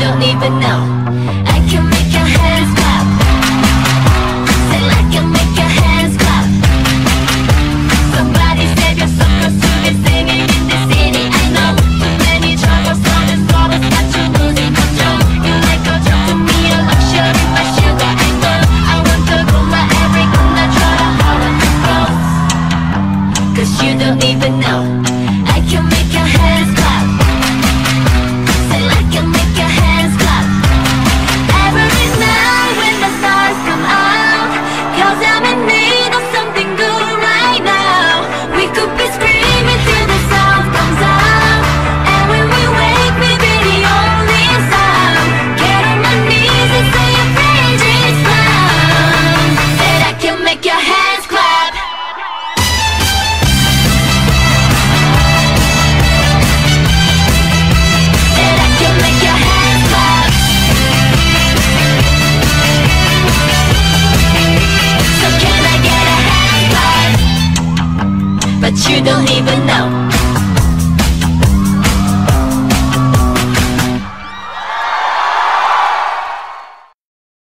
don't even know. I can make your hands clap. Say I can make your hands clap. Somebody save your suckers who is singing in the city I know. Too many troubles on this world But you're losing control. You like a drop to me a luxury My sugar I know I want to go my every corner Try to hold it close Cause you don't even know. You don't even know